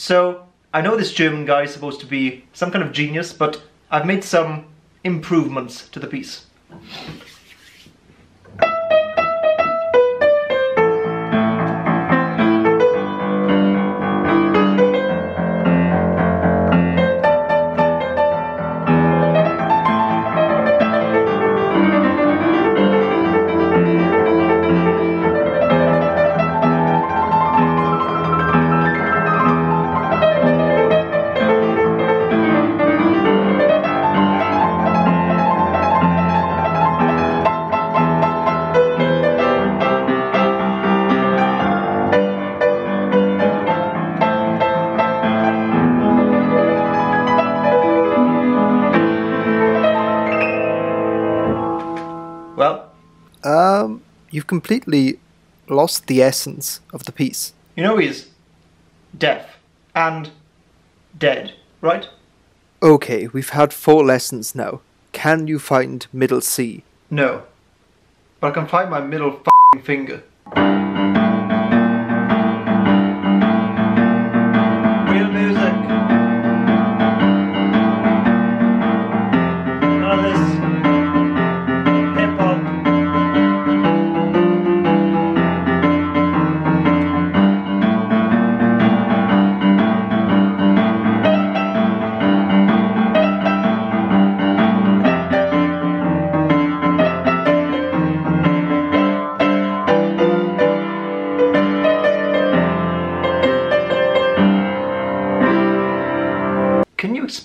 So, I know this German guy is supposed to be some kind of genius, but I've made some improvements to the piece. You've completely lost the essence of the piece. you know he's deaf and dead, right? Okay, we've had four lessons now. Can you find middle C? No. But I can find my middle fing finger.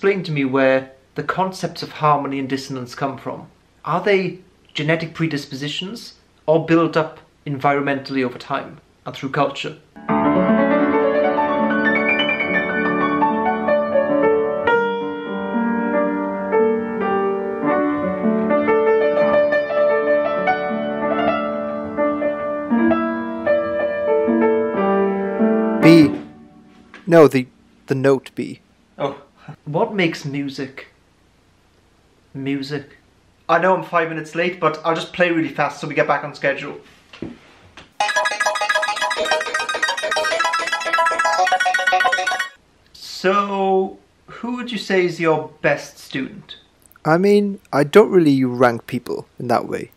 Explain to me where the concepts of harmony and dissonance come from? Are they genetic predispositions or built up environmentally over time and through culture? B. No, the the note B. Oh, what makes music music? I know I'm five minutes late, but I'll just play really fast so we get back on schedule. So, who would you say is your best student? I mean, I don't really rank people in that way.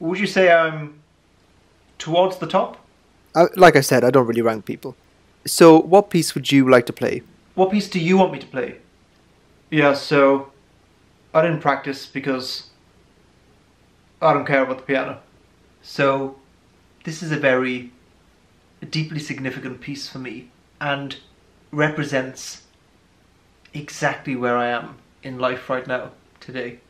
Would you say I'm towards the top? I, like I said, I don't really rank people. So, what piece would you like to play? What piece do you want me to play? Yeah, so I didn't practice because I don't care about the piano. So this is a very deeply significant piece for me and represents exactly where I am in life right now, today.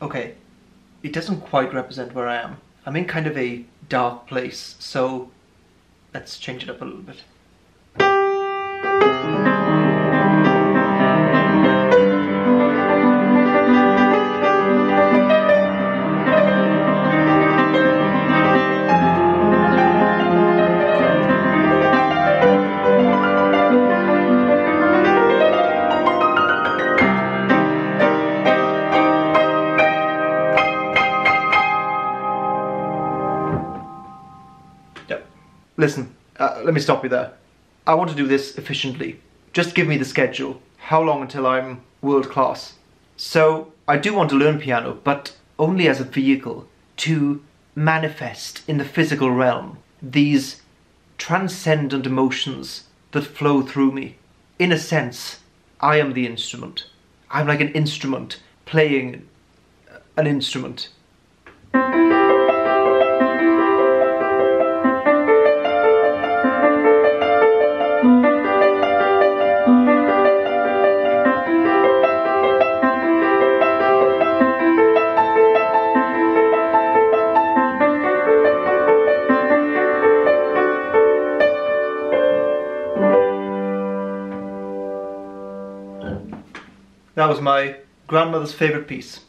Okay, it doesn't quite represent where I am. I'm in kind of a dark place, so let's change it up a little bit. Listen, uh, let me stop you there. I want to do this efficiently. Just give me the schedule. How long until I'm world class? So, I do want to learn piano, but only as a vehicle to manifest in the physical realm these transcendent emotions that flow through me. In a sense, I am the instrument. I'm like an instrument playing an instrument. That was my grandmother's favourite piece.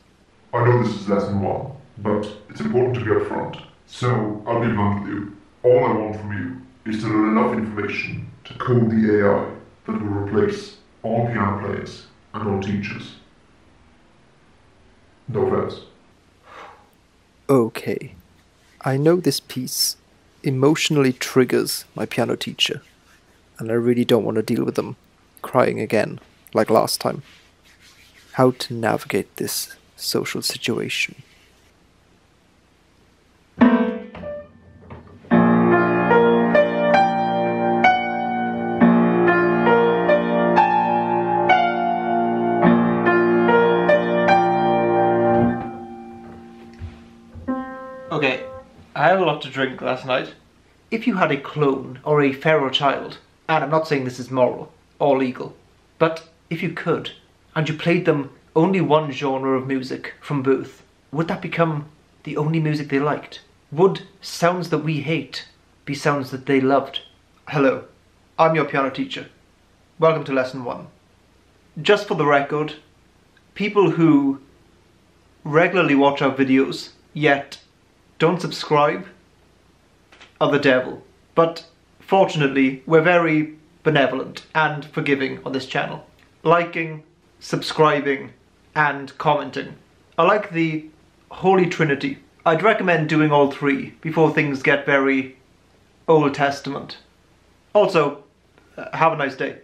I know this is lesson one, but it's important to be upfront. So I'll be blunt with you. All I want from you is to learn enough information to code the AI that will replace all piano players and all teachers. No offense. Okay. I know this piece emotionally triggers my piano teacher, and I really don't want to deal with them crying again, like last time. How to navigate this social situation. Okay, I had a lot to drink last night. If you had a clone or a feral child, and I'm not saying this is moral or legal, but if you could, and you played them only one genre of music from birth, would that become the only music they liked? Would sounds that we hate be sounds that they loved? Hello, I'm your piano teacher. Welcome to lesson one. Just for the record, people who regularly watch our videos yet don't subscribe are the devil. But fortunately, we're very benevolent and forgiving on this channel. Liking, subscribing, and commenting. I like the Holy Trinity. I'd recommend doing all three before things get very Old Testament. Also, uh, have a nice day.